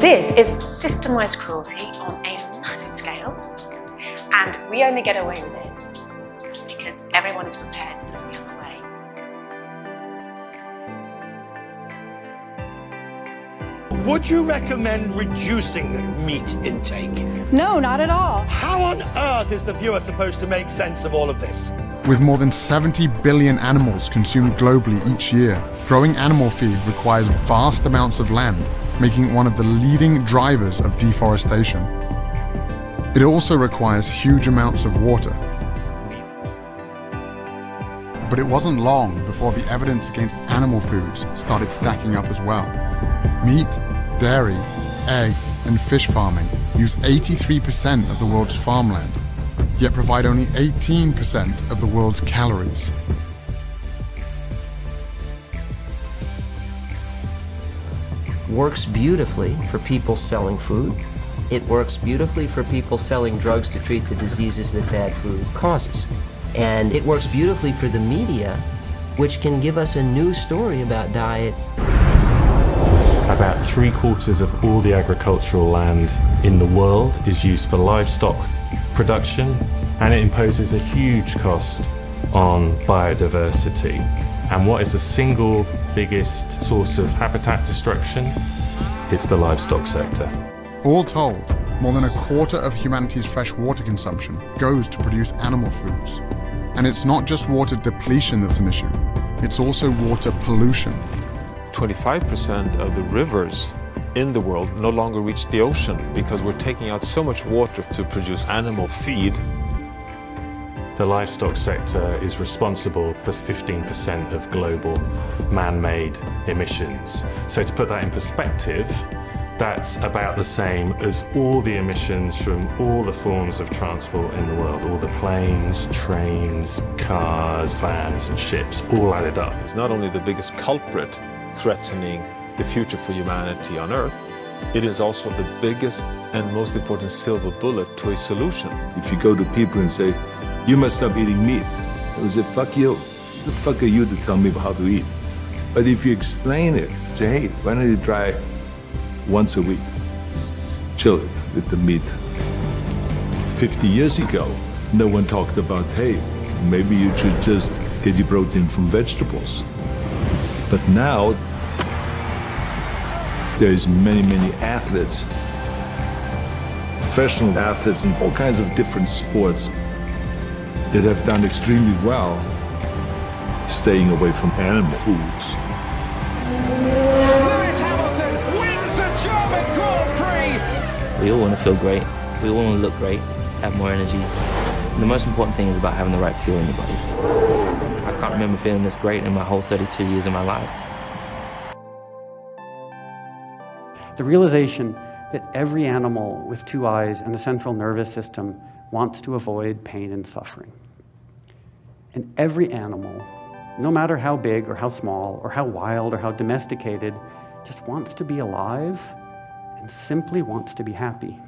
This is systemized cruelty on a massive scale, and we only get away with it because everyone is prepared to look the other way. Would you recommend reducing meat intake? No, not at all. How on earth is the viewer supposed to make sense of all of this? With more than 70 billion animals consumed globally each year, growing animal feed requires vast amounts of land making it one of the leading drivers of deforestation. It also requires huge amounts of water. But it wasn't long before the evidence against animal foods started stacking up as well. Meat, dairy, egg, and fish farming use 83% of the world's farmland, yet provide only 18% of the world's calories. Works beautifully for people selling food. It works beautifully for people selling drugs to treat the diseases that bad food causes. And it works beautifully for the media, which can give us a new story about diet. About three quarters of all the agricultural land in the world is used for livestock production, and it imposes a huge cost on biodiversity. And what is the single biggest source of habitat destruction? It's the livestock sector. All told, more than a quarter of humanity's fresh water consumption goes to produce animal foods. And it's not just water depletion that's an issue, it's also water pollution. 25% of the rivers in the world no longer reach the ocean because we're taking out so much water to produce animal feed the livestock sector is responsible for 15% of global man-made emissions. So to put that in perspective, that's about the same as all the emissions from all the forms of transport in the world, all the planes, trains, cars, vans and ships, all added up. It's not only the biggest culprit threatening the future for humanity on Earth, it is also the biggest and most important silver bullet to a solution. If you go to people and say, you must stop eating meat. I would say, fuck you. The fuck are you to tell me how to eat? But if you explain it, say, hey, why don't you try once a week? Just chill it with the meat. 50 years ago, no one talked about, hey, maybe you should just get your protein from vegetables. But now, there's many, many athletes, professional athletes in all kinds of different sports that have done extremely well staying away from animal foods. Lewis Hamilton wins the German Grand Prix! We all want to feel great. We all want to look great, have more energy. The most important thing is about having the right fuel in your body. I can't remember feeling this great in my whole 32 years of my life. The realization that every animal with two eyes and a central nervous system wants to avoid pain and suffering. And every animal, no matter how big or how small or how wild or how domesticated, just wants to be alive and simply wants to be happy.